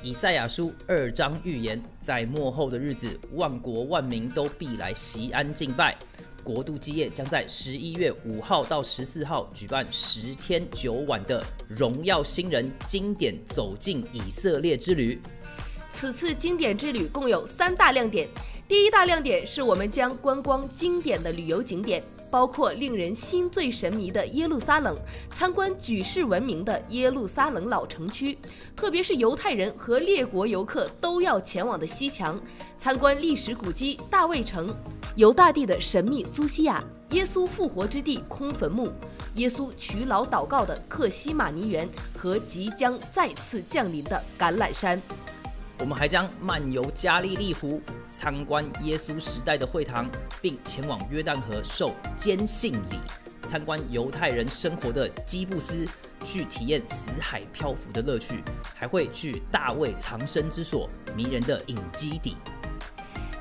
以赛亚书二章预言，在末后的日子，万国万民都必来西安敬拜。国度基业将在十一月五号到十四号举办十天九晚的荣耀新人经典走进以色列之旅。此次经典之旅共有三大亮点。第一大亮点是我们将观光经典的旅游景点，包括令人心醉神迷的耶路撒冷，参观举世闻名的耶路撒冷老城区，特别是犹太人和列国游客都要前往的西墙，参观历史古迹大卫城，犹大地的神秘苏西亚，耶稣复活之地空坟墓，耶稣娶老祷告的克西马尼园和即将再次降临的橄榄山。我们还将漫游加利利湖，参观耶稣时代的会堂，并前往约旦河受坚信礼，参观犹太人生活的基布斯，去体验死海漂浮的乐趣，还会去大卫藏身之所迷人的隐基底。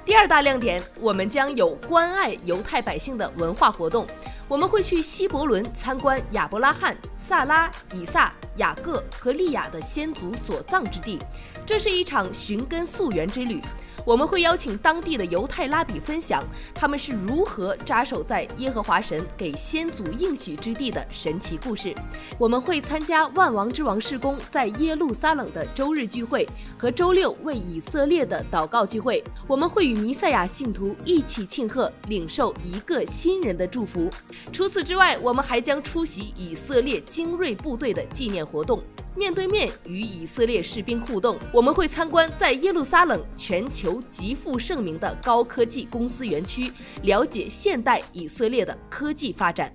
第二大亮点，我们将有关爱犹太百姓的文化活动。我们会去西伯伦参观亚伯拉罕、萨拉、以撒、雅各和利亚的先祖所葬之地，这是一场寻根溯源之旅。我们会邀请当地的犹太拉比分享他们是如何扎守在耶和华神给先祖应许之地的神奇故事。我们会参加万王之王事工在耶路撒冷的周日聚会和周六为以色列的祷告聚会。我们会与弥赛亚信徒一起庆贺，领受一个新人的祝福。除此之外，我们还将出席以色列精锐部队的纪念活动。面对面与以色列士兵互动，我们会参观在耶路撒冷全球极负盛名的高科技公司园区，了解现代以色列的科技发展。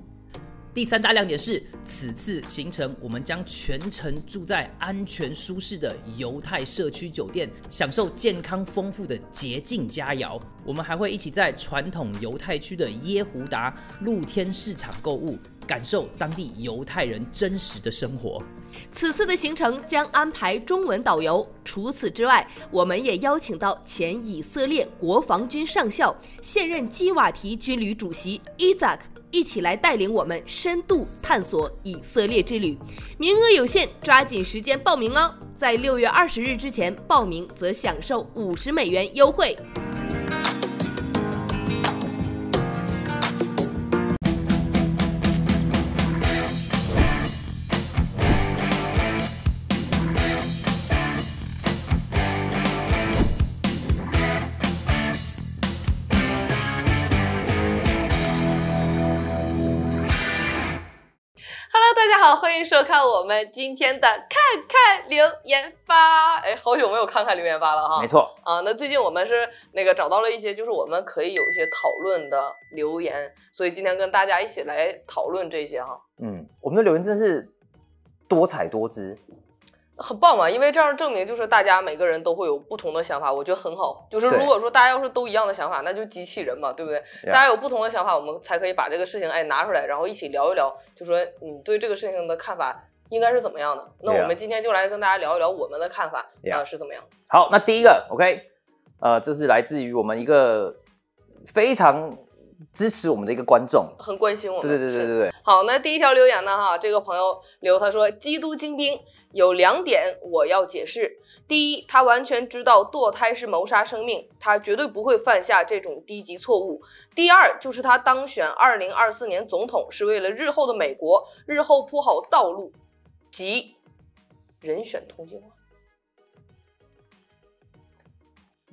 第三大亮点是，此次行程我们将全程住在安全舒适的犹太社区酒店，享受健康丰富的洁净佳肴。我们还会一起在传统犹太区的耶胡达露天市场购物，感受当地犹太人真实的生活。此次的行程将安排中文导游。除此之外，我们也邀请到前以色列国防军上校、现任基瓦提军旅主席伊扎克一起来带领我们深度探索以色列之旅。名额有限，抓紧时间报名哦！在六月二十日之前报名，则享受五十美元优惠。好，欢迎收看我们今天的看看留言吧。哎，好久没有看看留言吧了哈。没错啊，那最近我们是那个找到了一些，就是我们可以有一些讨论的留言，所以今天跟大家一起来讨论这些哈。嗯，我们的留言真是多彩多姿。很棒嘛，因为这样证明就是大家每个人都会有不同的想法，我觉得很好。就是如果说大家要是都一样的想法，那就机器人嘛，对不对？大家有不同的想法，我们才可以把这个事情哎拿出来，然后一起聊一聊，就说你对这个事情的看法应该是怎么样的。那我们今天就来跟大家聊一聊我们的看法啊是怎么样。好，那第一个 OK，呃，这是来自于我们一个非常。支持我们的一个观众，很关心我们。对对对对对对。好，那第一条留言呢？哈，这个朋友留他说：“基督精兵有两点我要解释。第一，他完全知道堕胎是谋杀生命，他绝对不会犯下这种低级错误。第二，就是他当选二零二四年总统是为了日后的美国，日后铺好道路及人选同性化。”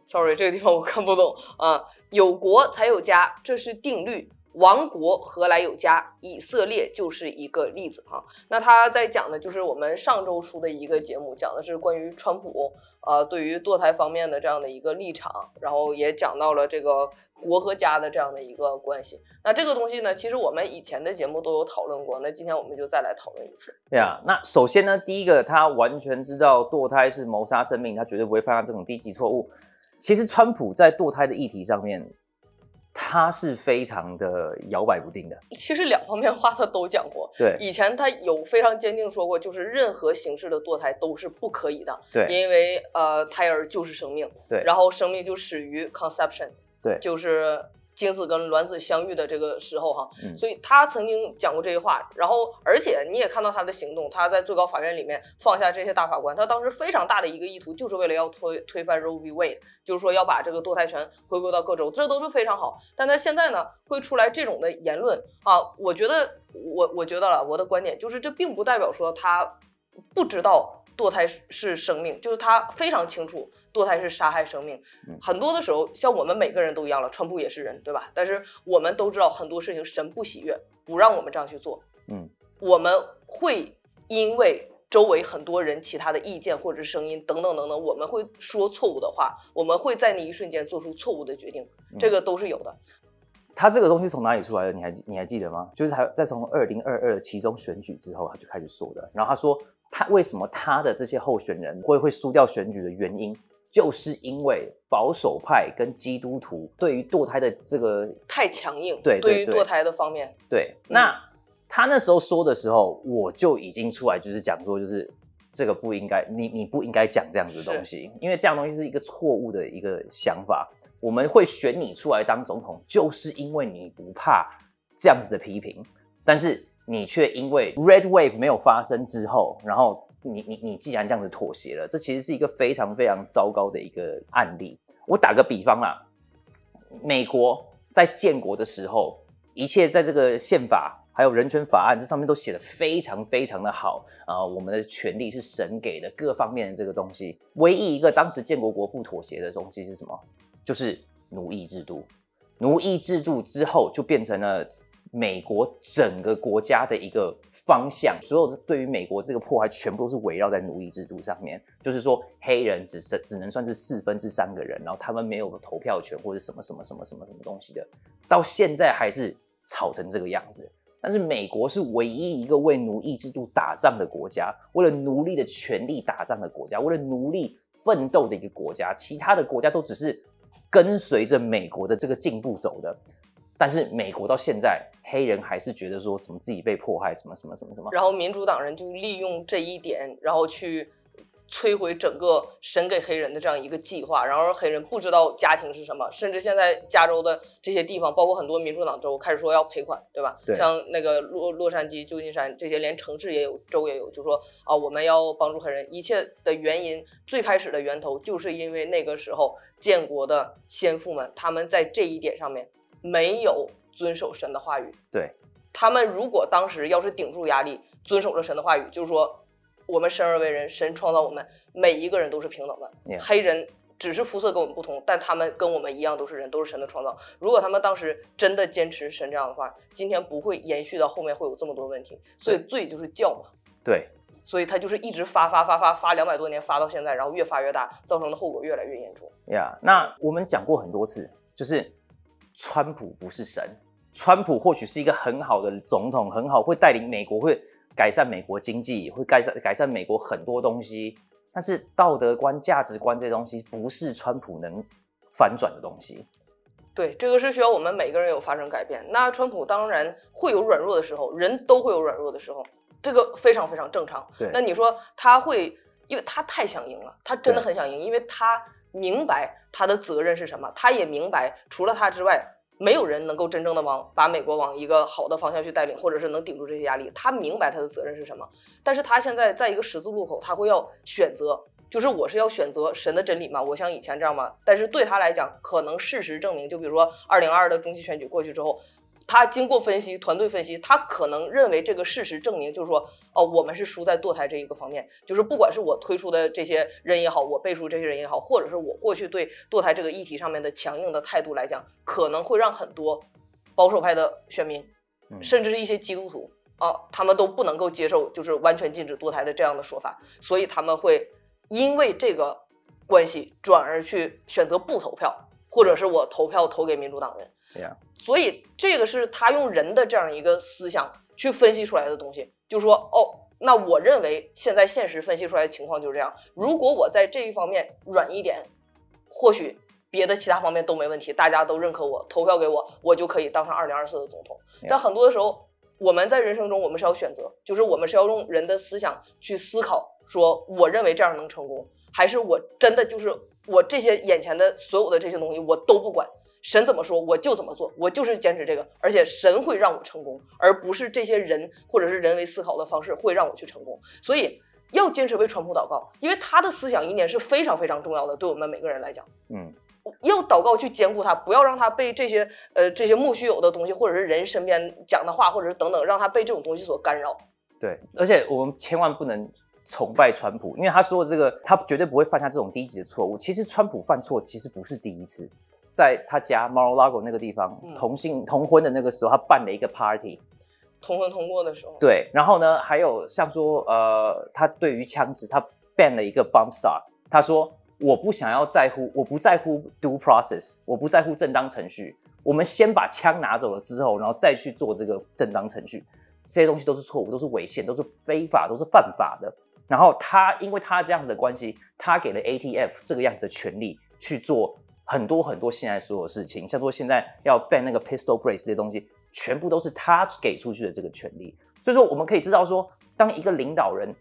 Sorry，这个地方我看不懂啊。有国才有家，这是定律。亡国何来有家？以色列就是一个例子哈。那他在讲的就是我们上周出的一个节目，讲的是关于川普呃对于堕胎方面的这样的一个立场，然后也讲到了这个国和家的这样的一个关系。那这个东西呢，其实我们以前的节目都有讨论过，那今天我们就再来讨论一次。对啊，那首先呢，第一个他完全知道堕胎是谋杀生命，他绝对不会犯下这种低级错误。其实，川普在堕胎的议题上面，他是非常的摇摆不定的。其实两方面话他都讲过。对，以前他有非常坚定说过，就是任何形式的堕胎都是不可以的。对，因为呃，胎儿就是生命。对，然后生命就始于 conception。对，就是精子跟卵子相遇的这个时候哈，嗯所以他曾经讲过这些话，然后而且你也看到他的行动，他在最高法院里面放下这些大法官，他当时非常大的一个意图就是为了要推推翻 Roe v Wade，就是说要把这个堕胎权回归到各州，这都是非常好。但他现在呢，会出来这种的言论啊，我觉得我我觉得了，我的观点就是这并不代表说他不知道堕胎是是生命，就是他非常清楚堕胎是杀害生命。嗯很多的时候，像我们每个人都一样了，川普也是人，对吧？但是我们都知道很多事情神不喜悦，不让我们这样去做。嗯，我们会因为周围很多人其他的意见或者是声音等等等等，我们会说错误的话，我们会在那一瞬间做出错误的决定，这个都是有的。他这个东西从哪里出来的？你还你还记得吗？就是他在从二零二二其中选举之后，他就开始说的。然后他说，他为什么他的这些候选人会会输掉选举的原因，就是因为保守派跟基督徒对于堕胎的这个太强硬，对对对于堕胎的方面，对。嗯那他那时候说的时候，我就已经出来就是讲说，就是这个不应该，你你不应该讲这样子的东西，因为这样东西是一个错误的一个想法。我们会选你出来当总统，就是因为你不怕这样子的批评，但是你却因为 Red Wave 没有发生之后，然后你你你既然这样子妥协了，这其实是一个非常非常糟糕的一个案例。我打个比方啦，美国在建国的时候，一切在这个宪法还有人权法案这上面都写的非常非常的好啊、我们的权利是神给的，各方面的这个东西，唯一一个当时建国国父妥协的东西是什么？就是奴役制度。奴役制度之后，就变成了美国整个国家的一个方向。所有的对于美国这个破坏，全部都是围绕在奴役制度上面。就是说，黑人只是只能算是四分之三个人，然后他们没有投票权或者什么什么什么什么什么东西的，到现在还是吵成这个样子。但是美国是唯一一个为奴役制度打仗的国家，为了奴隶的权利打仗的国家，为了奴隶奋斗的一个国家。其他的国家都只是跟随着美国的这个进步走的。但是美国到现在，黑人还是觉得说什么自己被迫害，什么什么什么什么。然后民主党人就利用这一点，然后去摧毁整个神给黑人的这样一个计划，然后黑人不知道家庭是什么，甚至现在加州的这些地方，包括很多民主党州开始说要赔款，对吧？对像那个洛洛杉矶、旧金山这些，连城市也有，州也有，就说啊，我们要帮助黑人。一切的原因，最开始的源头就是因为那个时候建国的先父们，他们在这一点上面没有遵守神的话语。对，他们如果当时要是顶住压力，遵守了神的话语，就是说我们生而为人，神创造我们每一个人都是平等的 Yeah 黑人只是肤色跟我们不同，但他们跟我们一样都是人，都是神的创造。如果他们当时真的坚持神这样的话，今天不会延续到后面会有这么多问题。所以罪就是教嘛，对，所以他就是一直发发发发发两百多年，发到现在，然后越发越大，造成的后果越来越严重。呀那我们讲过很多次，就是川普不是神，川普或许是一个很好的总统，很好会带领美国，会改善美国经济，会改善改善美国很多东西。但是道德观、价值观这些东西，不是川普能反转的东西。对，这个是需要我们每个人有发生改变。那川普当然会有软弱的时候，人都会有软弱的时候，这个非常非常正常。对那你说他会，因为他太想赢了，他真的很想赢，因为他明白他的责任是什么，他也明白除了他之外，没有人能够真正的往把美国往一个好的方向去带领，或者是能顶住这些压力。他明白他的责任是什么，但是他现在在一个十字路口，他会要选择。就是我是要选择神的真理嘛，我像以前这样嘛。但是对他来讲，可能事实证明，就比如说二零二二的中期选举过去之后，他经过分析，团队分析，他可能认为这个事实证明，就是说，哦，我们是输在堕胎这一个方面。就是不管是我推出的这些人也好，我背书这些人也好，或者是我过去对堕胎这个议题上面的强硬的态度来讲，可能会让很多保守派的选民，嗯甚至是一些基督徒啊，他们都不能够接受就是完全禁止堕胎的这样的说法，所以他们会因为这个关系转而去选择不投票，或者是我投票投给民主党人。对呀，所以这个是他用人的这样一个思想去分析出来的东西，就说哦，那我认为现在现实分析出来的情况就是这样。如果我在这一方面软一点，或许别的其他方面都没问题，大家都认可我，投票给我，我就可以当上二零二四的总统。但很多的时候，我们在人生中，我们是要选择，就是我们是要用人的思想去思考，说我认为这样能成功，还是我真的就是我这些眼前的所有的这些东西我都不管，神怎么说我就怎么做，我就是坚持这个，而且神会让我成功，而不是这些人或者是人为思考的方式会让我去成功。所以要坚持为川普祷告，因为他的思想意念是非常非常重要的，对我们每个人来讲。嗯，要祷告去兼顾他，不要让他被这些呃这些莫须有的东西，或者是人身边讲的话，或者是等等，让他被这种东西所干扰。对，而且我们千万不能崇拜川普，因为他说的这个，他绝对不会犯下这种低级的错误。其实川普犯错其实不是第一次，在他家 Mar-a-Lago 那个地方，嗯。同性同婚的那个时候，他办了一个 party。同婚通过的时候，对，然后呢，还有像说，呃，他对于枪支，他 ban 了一个 bump star，他说我不想要在乎，我不在乎 due process，我不在乎正当程序，我们先把枪拿走了之后，然后再去做这个正当程序，这些东西都是错误，都是违宪，都是非法，都是犯法的。然后他因为他这样子的关系，他给了 ATF 这个样子的权利去做很多很多现在所有事情，像说现在要 ban 那个 pistol brace 这些东西，全部都是他给出去的这个权利。所以说，我们可以知道说，当一个领导人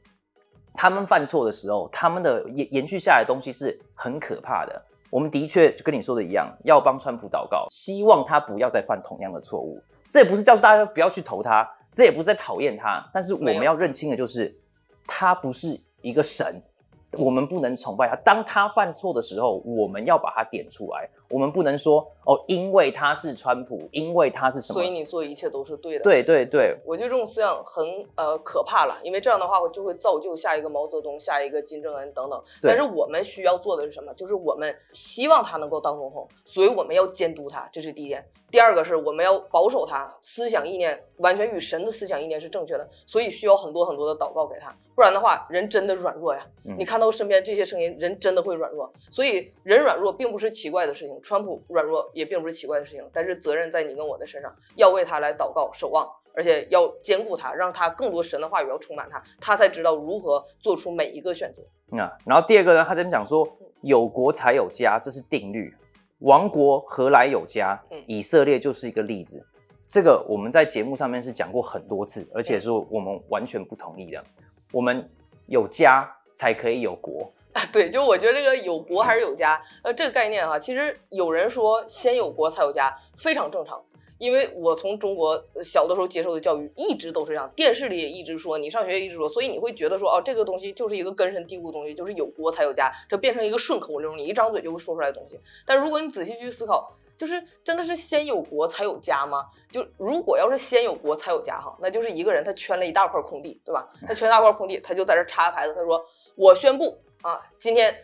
他们犯错的时候，他们的延延续下来的东西是很可怕的。我们的确就跟你说的一样，要帮川普祷告，希望他不要再犯同样的错误。这也不是告诉大家不要去投他，这也不是在讨厌他，但是我们要认清的就是，他不是一个神，我们不能崇拜他。当他犯错的时候，我们要把他点出来，我们不能说哦，因为他是川普，因为他是什么，所以你做一切都是对的。对对对，我觉得这种思想很呃可怕了，因为这样的话就会造就下一个毛泽东、下一个金正恩等等。但是我们需要做的是什么？就是我们希望他能够当总统，所以我们要监督他，这是第一点。第二个是我们要保守他思想意念完全与神的思想意念是正确的，所以需要很多很多的祷告给他，不然的话人真的软弱呀。嗯你看到身边这些声音，人真的会软弱。所以人软弱并不是奇怪的事情，川普软弱也并不是奇怪的事情，但是责任在你跟我的身上，要为他来祷告守望。而且要兼顾他，让他更多神的话语要充满他，他才知道如何做出每一个选择。啊，然后第二个呢，他这边讲说，有国才有家，这是定律。亡国何来有家嗯？以色列就是一个例子。这个我们在节目上面是讲过很多次，而且说我们完全不同意的。我们有家才可以有国。对，就我觉得这个有国还是有家，呃，这个概念哈，其实有人说先有国才有家，非常正常。因为我从中国小的时候接受的教育一直都是这样，电视里也一直说，你上学也一直说，所以你会觉得说，哦，这个东西就是一个根深蒂固的东西，就是有国才有家，这变成一个顺口溜，你一张嘴就会说出来的东西。但如果你仔细去思考，就是真的是先有国才有家吗？就如果要是先有国才有家哈，那就是一个人他圈了一大块空地，对吧？他圈一大块空地，他就在这插个牌子，他说我宣布啊，今天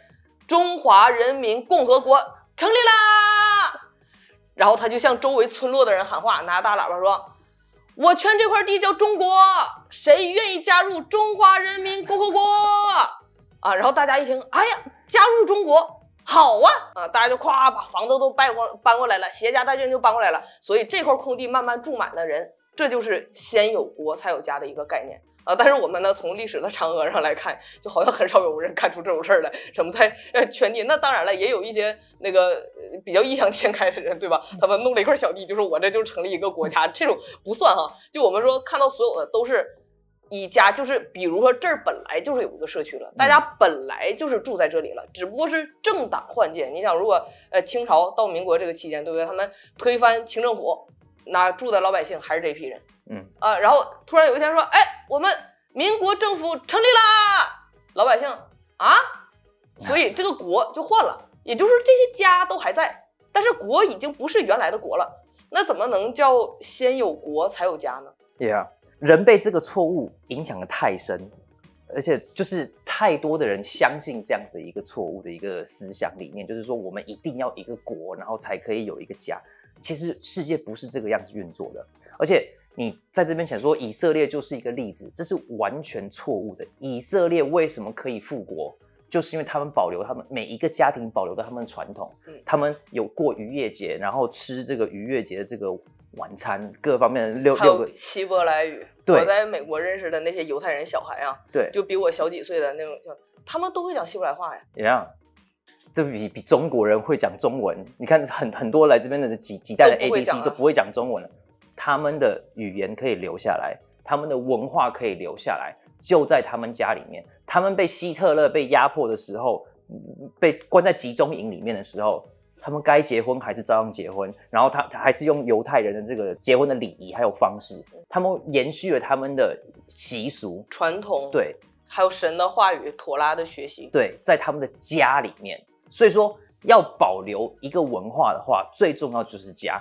中华人民共和国成立啦！然后他就向周围村落的人喊话，拿大喇叭说：“我圈这块地叫中国，谁愿意加入中华人民共和国？”啊，然后大家一听，哎呀，加入中国。好啊，啊，大家就夸把房子都搬过搬过来了，携家带眷就搬过来了，所以这块空地慢慢住满了人，这就是先有国才有家的一个概念啊。但是我们呢，从历史的长河上来看，就好像很少有人干出这种事儿来，什么在呃圈地。那当然了，也有一些那个呃比较异想天开的人，对吧？他们弄了一块小地，就是我这就成立一个国家，这种不算哈。就我们说看到所有的都是。一家就是，比如说这儿本来就是有一个社区了，大家本来就是住在这里了，只不过是政党换届。你想，如果呃清朝到民国这个期间，对不对？他们推翻清政府，那住的老百姓还是这批人，嗯。啊，然后突然有一天说，哎，我们民国政府成立啦，老百姓啊，所以这个国就换了，也就是这些家都还在，但是国已经不是原来的国了，那怎么能叫先有国才有家呢？Yeah，人被这个错误影响的太深，而且就是太多的人相信这样的一个错误的一个思想理念，就是说我们一定要一个国，然后才可以有一个家。其实世界不是这个样子运作的，而且你在这边想说以色列就是一个例子，这是完全错误的。以色列为什么可以复国？就是因为他们保留他们每一个家庭保留的他们的传统，嗯他们有过逾越节，然后吃这个逾越节的这个晚餐，各方面的六六个希伯来语，对我在美国认识的那些犹太人小孩啊，对，就比我小几岁的那种，就他们都会讲希伯来话呀。一样。这比比中国人会讲中文，你看很很多来这边的几几代的 A B 讲 C 啊都不会讲中文了，他们的语言可以留下来，他们的文化可以留下来，就在他们家里面。他们被希特勒被压迫的时候，嗯被关在集中营里面的时候，他们该结婚还是照样结婚，然后他他还是用犹太人的这个结婚的礼仪还有方式，他们延续了他们的习俗，传统，，对还有神的话语，妥拉的学习，对，在他们的家里面。所以说，要保留一个文化的话，最重要就是家。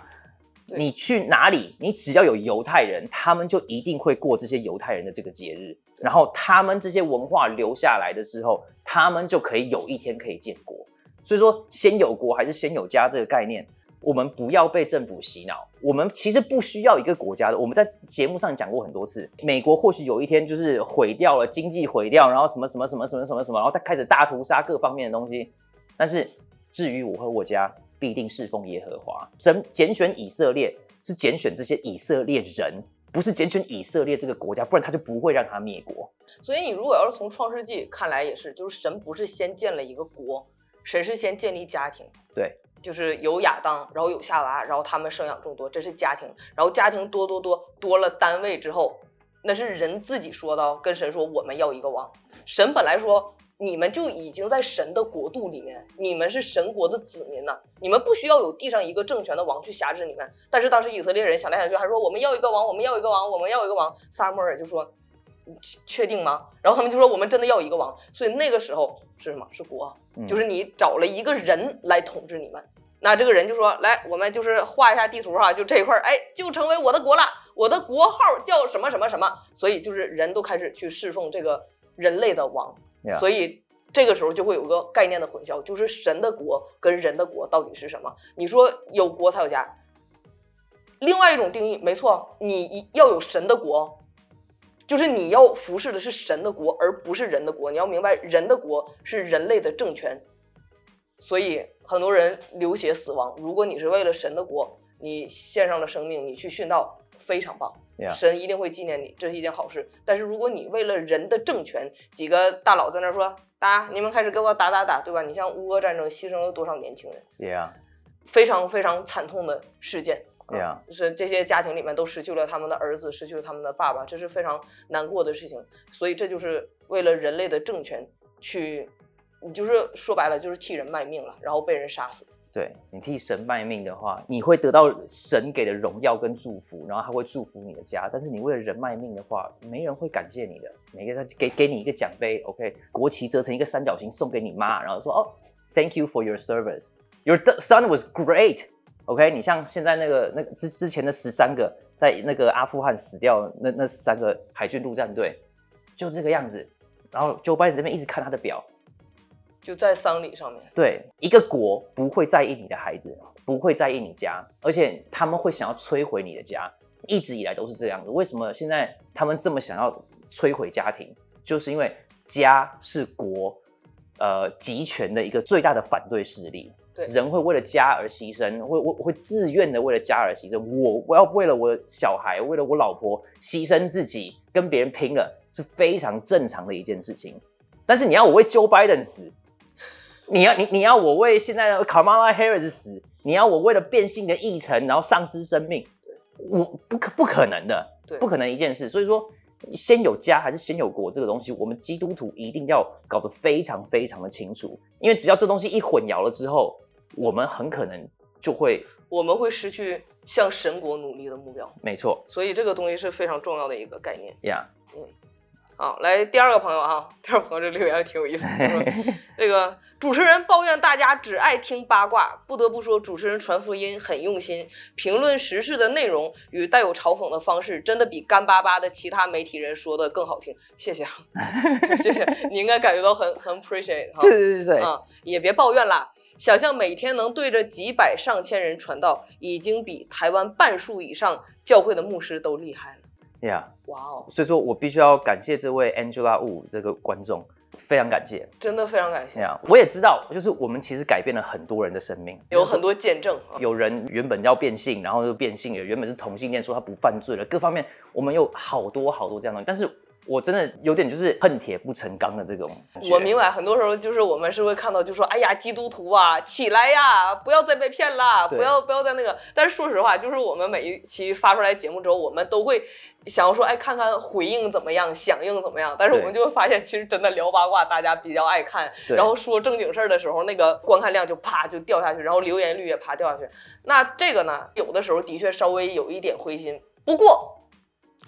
对你去哪里，你只要有犹太人，他们就一定会过这些犹太人的这个节日，然后他们这些文化留下来的时候，他们就可以有一天可以建国。所以说，先有国还是先有家这个概念，我们不要被政府洗脑。我们其实不需要一个国家的。我们在节目上讲过很多次，美国或许有一天就是毁掉了经济毁掉，然后什么什么什么什么什么什么，然后他开始大屠杀各方面的东西。但是至于我和我家，必定侍奉耶和华。神拣选以色列是拣选这些以色列人，不是拣选以色列这个国家，不然他就不会让他灭国。所以你如果要是从创世纪看来也是，就是神不是先建了一个国，神是先建立家庭，对，就是有亚当，然后有夏娃，然后他们生养众多，这是家庭，然后家庭多多多多了单位之后，那是人自己说的哦，跟神说我们要一个王，神本来说。你们就已经在神的国度里面，你们是神国的子民呐、你们不需要有地上一个政权的王去辖制你们。但是当时以色列人想来想去，还说我们要一个王，我们要一个王，我们要一个王。撒母耳就说：“你确确定吗？”然后他们就说：“我们真的要一个王。”所以那个时候是什么？是国，嗯就是你找了一个人来统治你们。那这个人就说：“来，我们就是画一下地图哈，就这一块儿，哎，就成为我的国了。我的国号叫什么什么什么。”所以就是人都开始去侍奉这个人类的王。所以这个时候就会有个概念的混淆，就是神的国跟人的国到底是什么？你说有国才有家，另外一种定义没错，你要有神的国，就是你要服侍的是神的国，而不是人的国。你要明白，人的国是人类的政权，所以很多人流血死亡。如果你是为了神的国，你献上了生命，你去殉道，非常棒。神一定会纪念你，这是一件好事。但是如果你为了人的政权，几个大佬在那说打，你们开始给我打打打，对吧？你像乌俄战争牺牲了多少年轻人，，Yeah 非常非常惨痛的事件。啊 Yeah 就是这些家庭里面都失去了他们的儿子，失去了他们的爸爸，这是非常难过的事情。所以这就是为了人类的政权去，你就是说白了就是替人卖命了，然后被人杀死。对你替神卖命的话，你会得到神给的荣耀跟祝福，然后他会祝福你的家。但是你为了人卖命的话，没人会感谢你的。每个人给给你一个奖杯，OK，国旗折成一个三角形送给你妈，然后说哦，Thank you for your service. Your son was great. OK，你像现在那个那之之前的十三个在那个阿富汗死掉那那三个海军陆战队，就这个样子。然后 Joe Biden 这边一直看他的表，就在丧礼上面，对，一个国不会在意你的孩子，不会在意你家，而且他们会想要摧毁你的家，一直以来都是这样子。为什么现在他们这么想要摧毁家庭？就是因为家是国呃集权的一个最大的反对势力。对人会为了家而牺牲，会我会自愿的为了家而牺牲。我我要为了我的小孩，为了我老婆牺牲自己，跟别人拼了，是非常正常的一件事情。但是你要我为 Joe Biden 死，你要你你要我为现在的 Kamala Harris 死，你要我为了变性的议程然后丧失生命，我不可不可能的，对不可能一件事。所以说，先有家还是先有国这个东西，我们基督徒一定要搞得非常非常的清楚，因为只要这东西一混淆了之后，我们很可能就会我们会失去向神国努力的目标。没错所以这个东西是非常重要的一个概念。呀。嗯好，来第二个朋友啊，第二个朋友这留言挺有意思的，这个主持人抱怨大家只爱听八卦，不得不说主持人传福音很用心，评论时事的内容与带有嘲讽的方式，真的比干巴巴的其他媒体人说的更好听。谢谢啊，谢谢，你应该感觉到很很 appreciate 哈。对对对对，啊，也别抱怨啦。想象每天能对着几百上千人传道，已经比台湾半数以上教会的牧师都厉害了。呀哇哦，所以说我必须要感谢这位 Angela Wu 这个观众，非常感谢。真的非常感谢，啊，我也知道，就是我们其实改变了很多人的生命，有很多见证啊。有人原本要变性，然后就变性了；原本是同性恋，说他不犯罪了。各方面我们有好多好多这样的，但是我真的有点就是恨铁不成钢的这种。我明白，很多时候就是我们是会看到，就说哎呀，基督徒啊，起来呀，不要再被骗啦，不要不要再那个。但是说实话，就是我们每一期发出来节目之后，我们都会想要说，哎，看看回应怎么样，响应怎么样。但是我们就会发现，其实真的聊八卦，大家比较爱看，然后说正经事儿的时候，那个观看量就啪就掉下去，然后留言率也啪掉下去。那这个呢，有的时候的确稍微有一点灰心，不过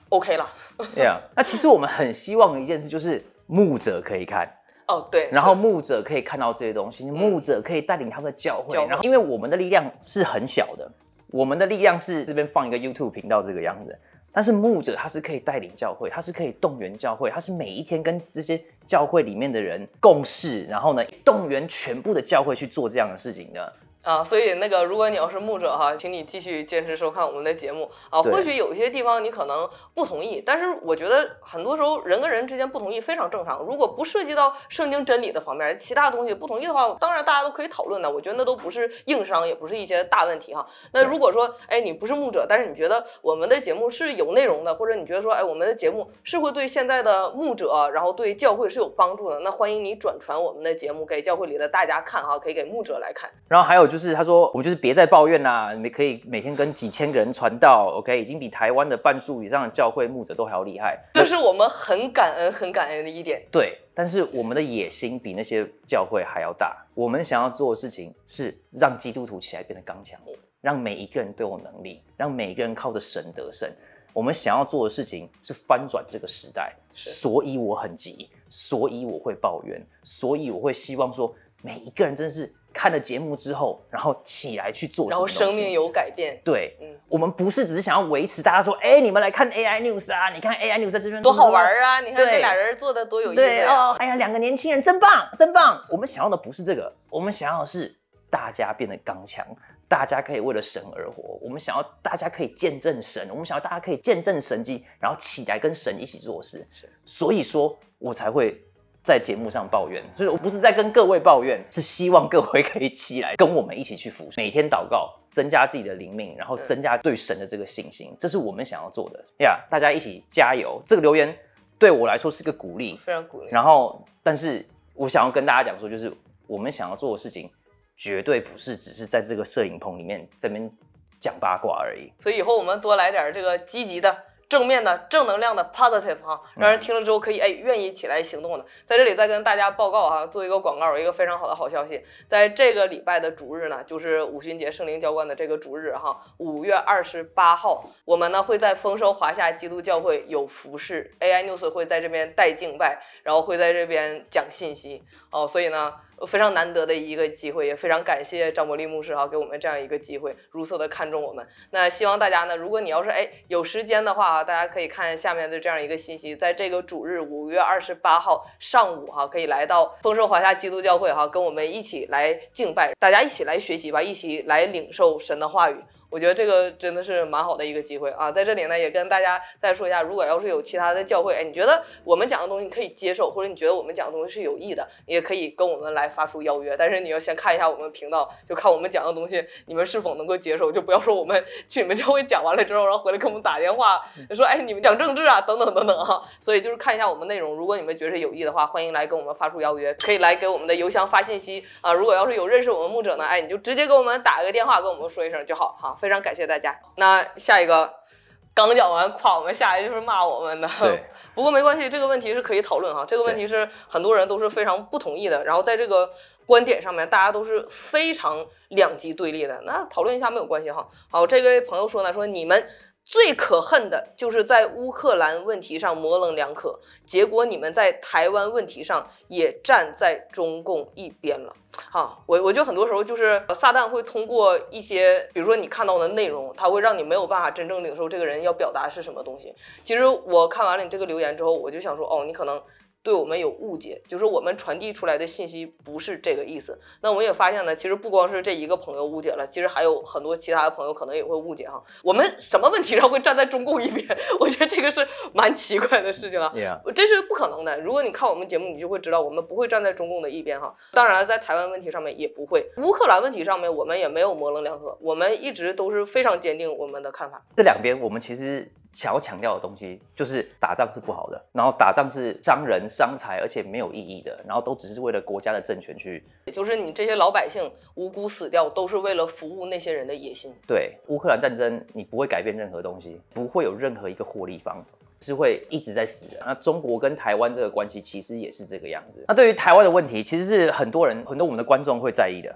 OK 了。对啊，那其实我们很希望的一件事就是牧者可以看，哦，对，然后牧者可以看到这些东西，牧者可以带领他们的教会，教会然后因为我们的力量是很小的，我们的力量是这边放一个 YouTube 频道这个样子，但是牧者他是可以带领教会，他是可以动员教会，他是每一天跟这些教会里面的人共事，然后呢动员全部的教会去做这样的事情的。啊，所以那个，如果你要是牧者哈，请你继续坚持收看我们的节目啊。或许有一些地方你可能不同意，但是我觉得很多时候人跟人之间不同意非常正常。如果不涉及到圣经真理的方面，其他东西不同意的话，当然大家都可以讨论的。我觉得那都不是硬伤，也不是一些大问题哈。那如果说，哎，你不是牧者，但是你觉得我们的节目是有内容的，或者你觉得说，哎，我们的节目是会对现在的牧者，然后对教会是有帮助的，那欢迎你转传我们的节目给教会里的大家看哈，可以给牧者来看。然后还有就是，他说我们就是别再抱怨啦，你们可以每天跟几千个人传道，OK，已经比台湾的半数以上的教会牧者都还要厉害。这是我们很感恩、很感恩的一点。对，但是我们的野心比那些教会还要大。我们想要做的事情是让基督徒起来变得刚强，让每一个人都有能力，让每一个人靠着神得胜。我们想要做的事情是翻转这个时代，所以我很急，所以我会抱怨，所以我会希望说，每一个人真的是看了节目之后，然后起来去做然后，生命有改变，对，嗯我们不是只是想要维持大家说，哎、你们来看 AI news 啊，你看 AI news 在这边多好玩啊。你看这俩人做的多有意思对、哦，哎呀，两个年轻人真棒，真棒。我们想要的不是这个，我们想要的是大家变得刚强，大家可以为了神而活。我们想要大家可以见证神，我们想要大家可以见证神迹，然后起来跟神一起做事。是，所以说我才会在节目上抱怨，所以我不是在跟各位抱怨，是希望各位可以起来跟我们一起去服侍，每天祷告，增加自己的灵命，然后增加对神的这个信心，这是我们想要做的呀。大家一起加油！这个留言对我来说是个鼓励，非常鼓励。然后，但是我想要跟大家讲说，就是我们想要做的事情，绝对不是只是在这个摄影棚里面这边讲八卦而已。所以以后我们多来点这个积极的、正面的、正能量的 positive 哈，让人听了之后可以哎愿意起来行动的。在这里再跟大家报告哈，做一个广告，有一个非常好的好消息，在这个礼拜的主日呢，就是五旬节圣灵浇灌的这个主日哈，五月二十八号，我们呢会在丰收华夏基督教会有服饰 AI News 会在这边带敬拜，然后会在这边讲信息哦，所以呢。非常难得的一个机会，也非常感谢张伯利牧师哈，给我们这样一个机会，如此的看重我们。那希望大家呢，如果你要是哎有时间的话啊，大家可以看下面的这样一个信息，在这个主日五月二十八号上午哈，可以来到丰收华夏基督教会哈，跟我们一起来敬拜，大家一起来学习吧，一起来领受神的话语。我觉得这个真的是蛮好的一个机会啊！在这里呢，也跟大家再说一下，如果要是有其他的教会，哎，你觉得我们讲的东西你可以接受，或者你觉得我们讲的东西是有益的，你也可以跟我们来发出邀约。但是你要先看一下我们频道，就看我们讲的东西你们是否能够接受，就不要说我们去你们教会讲完了之后，然后回来给我们打电话说，哎，你们讲政治啊，等等等等哈。所以就是看一下我们内容，如果你们觉得是有益的话，欢迎来跟我们发出邀约，可以来给我们的邮箱发信息啊。如果要是有认识我们牧者呢，哎，你就直接给我们打个电话，跟我们说一声就好哈。非常感谢大家。那下一个刚讲完夸我们，下一个就是骂我们的。对，不过没关系，这个问题是可以讨论哈。这个问题是很多人都是非常不同意的，然后在这个观点上面，大家都是非常两极对立的。那讨论一下没有关系哈。好，这位朋友说呢，说你们。最可恨的就是在乌克兰问题上模棱两可，结果你们在台湾问题上也站在中共一边了。好，我我觉得很多时候就是撒旦会通过一些，比如说你看到的内容，他会让你没有办法真正领受这个人要表达是什么东西。其实我看完了你这个留言之后，我就想说，哦，你可能对我们有误解，就是我们传递出来的信息不是这个意思。那我们也发现呢，其实不光是这一个朋友误解了，其实还有很多其他的朋友可能也会误解哈。我们什么问题上会站在中共一边？我觉得这个是蛮奇怪的事情啊。这是不可能的。如果你看我们节目，你就会知道我们不会站在中共的一边哈。当然，在台湾问题上面也不会，乌克兰问题上面我们也没有模棱两可，我们一直都是非常坚定我们的看法。这两边我们其实想要强调的东西，就是打仗是不好的，然后打仗是伤人伤财，而且没有意义的，然后都只是为了国家的政权去。也就是你这些老百姓无辜死掉，都是为了服务那些人的野心。对，乌克兰战争你不会改变任何东西，不会有任何一个获利方。是会一直在死的。那中国跟台湾这个关系其实也是这个样子。那对于台湾的问题，其实是很多人、很多我们的观众会在意的。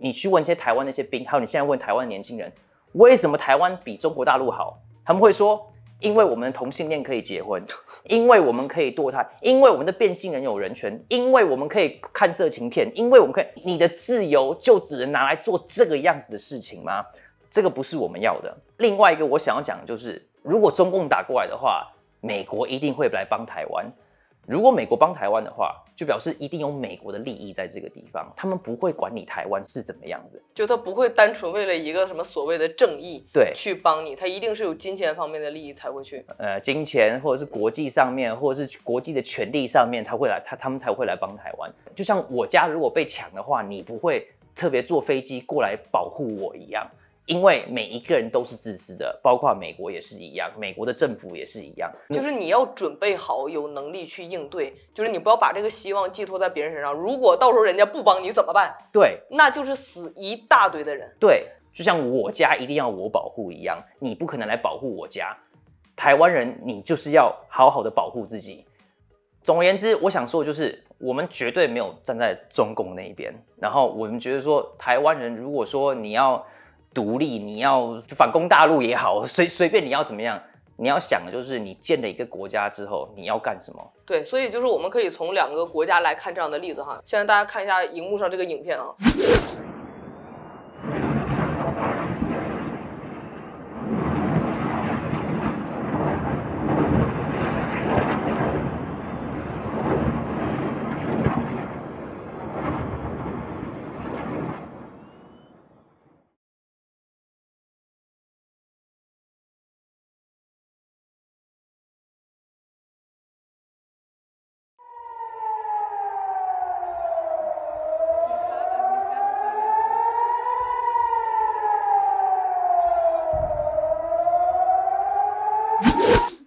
你去问一些台湾那些兵，还有你现在问台湾的年轻人，为什么台湾比中国大陆好？他们会说，因为我们的同性恋可以结婚，因为我们可以堕胎，因为我们的变性人有人权，因为我们可以看色情片，因为我们可以。你的自由就只能拿来做这个样子的事情吗？这个不是我们要的。另外一个我想要讲的就是，如果中共打过来的话。美国一定会来帮台湾。如果美国帮台湾的话，就表示一定有美国的利益在这个地方。他们不会管你台湾是怎么样子，就他不会单纯为了一个什么所谓的正义对去帮你，他一定是有金钱方面的利益才会去。呃，金钱或者是国际上面，或者是国际的权利上面，他会来，他他们才会来帮台湾。就像我家如果被抢的话，你不会特别坐飞机过来保护我一样。因为每一个人都是自私的，包括美国也是一样，美国的政府也是一样。就是你要准备好，有能力去应对。就是你不要把这个希望寄托在别人身上。如果到时候人家不帮你怎么办？对，那就是死一大堆的人。对，就像我家一定要我保护一样，你不可能来保护我家。台湾人，你就是要好好的保护自己。总而言之，我想说的就是，我们绝对没有站在中共那一边。然后我们觉得说，台湾人如果说你要。独立，你要反攻大陆也好，随随便你要怎么样，你要想的就是你建了一个国家之后你要干什么？对，所以就是我们可以从两个国家来看这样的例子哈。现在大家看一下荧幕上这个影片啊。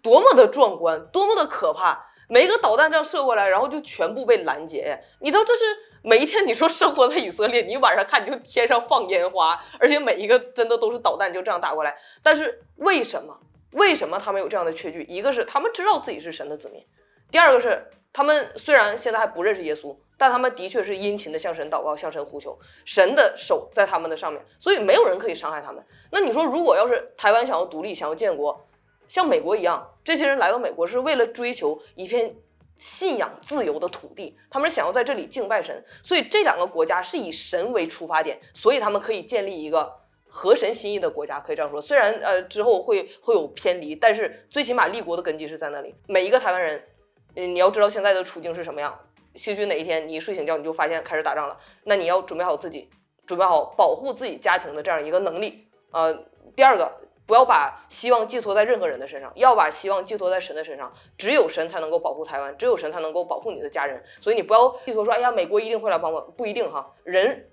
多么的壮观，多么的可怕！每一个导弹这样射过来，然后就全部被拦截。你知道这是每一天，你说生活在以色列，你晚上看就天上放烟花，而且每一个真的都是导弹就这样打过来。但是为什么？为什么他们有这样的确据？一个是他们知道自己是神的子民，第二个是他们虽然现在还不认识耶稣，但他们的确是殷勤的向神祷告，向神呼求，神的手在他们的上面，所以没有人可以伤害他们。那你说，如果要是台湾想要独立，想要建国？像美国一样，这些人来到美国是为了追求一片信仰自由的土地，他们想要在这里敬拜神，所以这两个国家是以神为出发点，所以他们可以建立一个合神心意的国家，可以这样说。虽然呃之后会会有偏离，但是最起码立国的根基是在那里。每一个台湾人，嗯，你要知道现在的处境是什么样，兴许哪一天你睡醒觉你就发现开始打仗了，那你要准备好自己，准备好保护自己家庭的这样一个能力。呃，第二个。不要把希望寄托在任何人的身上，要把希望寄托在神的身上。只有神才能够保护台湾，只有神才能够保护你的家人。所以你不要寄托说，哎呀，美国一定会来帮忙，不一定哈。人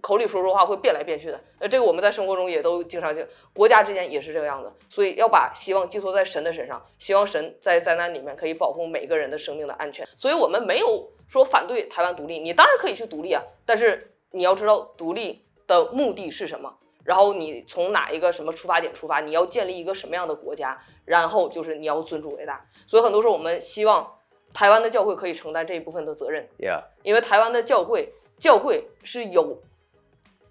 口里说说话会变来变去的，呃，这个我们在生活中也都经常见，国家之间也是这个样子。所以要把希望寄托在神的身上，希望神在灾难里面可以保护每个人的生命的安全。所以我们没有说反对台湾独立，你当然可以去独立啊，但是你要知道独立的目的是什么。然后你从哪一个什么出发点出发？你要建立一个什么样的国家？然后就是你要尊主为大。所以很多时候我们希望台湾的教会可以承担这一部分的责任。Yeah，因为台湾的教会，教会是有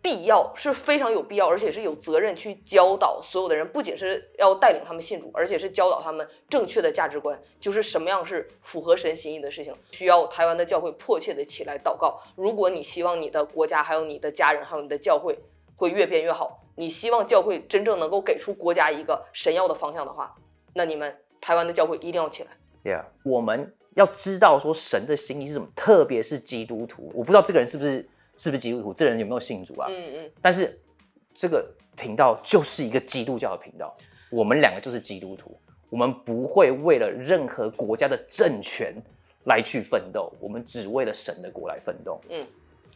必要，是非常有必要，而且是有责任去教导所有的人，不仅是要带领他们信主，而且是教导他们正确的价值观，就是什么样是符合神心意的事情。需要台湾的教会迫切的起来祷告。如果你希望你的国家，还有你的家人，还有你的教会。会越变越好。你希望教会真正能够给出国家一个神要的方向的话，那你们台湾的教会一定要起来。Yeah，我们要知道说神的心意是什么，特别是基督徒。我不知道这个人是不是是不是基督徒，这人有没有信主啊？嗯嗯。但是这个频道就是一个基督教的频道，我们两个就是基督徒，我们不会为了任何国家的政权来去奋斗，我们只为了神的国来奋斗。嗯。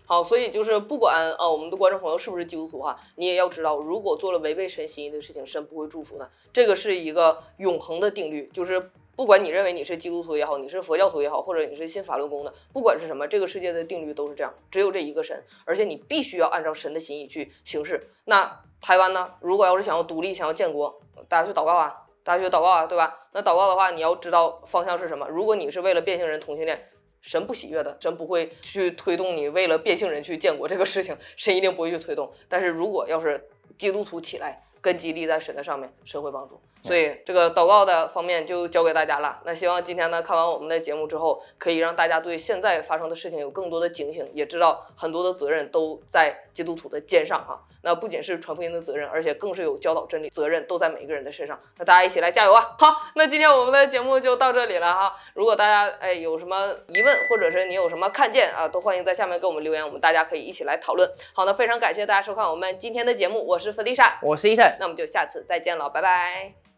好，所以就是不管啊我们的观众朋友是不是基督徒哈，你也要知道，如果做了违背神心意的事情，神不会祝福的。这个是一个永恒的定律，就是不管你认为你是基督徒也好，你是佛教徒也好，或者你是信法轮功的，不管是什么，这个世界的定律都是这样，只有这一个神，而且你必须要按照神的心意去行事。那台湾呢？如果要是想要独立，想要建国，大家去祷告啊，大家去祷告啊，对吧？那祷告的话，你要知道方向是什么。如果你是为了变性人、同性恋，神不喜悦的，神不会去推动你为了变性人去建国这个事情，神一定不会去推动。但是如果要是基督徒起来，根基立在神的上面，神会帮助。所以这个祷告的方面就交给大家了。那希望今天呢看完我们的节目之后，可以让大家对现在发生的事情有更多的警醒，也知道很多的责任都在基督徒的肩上哈。那不仅是传福音的责任，而且更是有教导真理责任，都在每一个人的身上。那大家一起来加油啊！好，那今天我们的节目就到这里了哈。如果大家哎有什么疑问，或者是你有什么看见啊，都欢迎在下面给我们留言，我们大家可以一起来讨论。好，的非常感谢大家收看我们今天的节目，我是弗丽莎，我是伊泰。那我们就下次再见了，拜拜。